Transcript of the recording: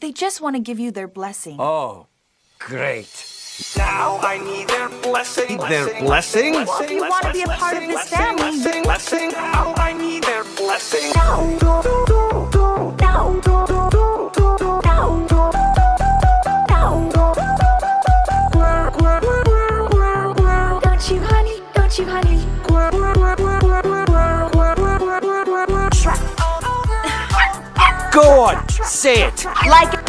They just want to give you their blessing. Oh, great. Now I need their blessing. Their blessing? If you want to be a part of this family, Blessing, blessing. Now I need their blessing. Don't you, honey? Don't you, honey? Go on, say it. like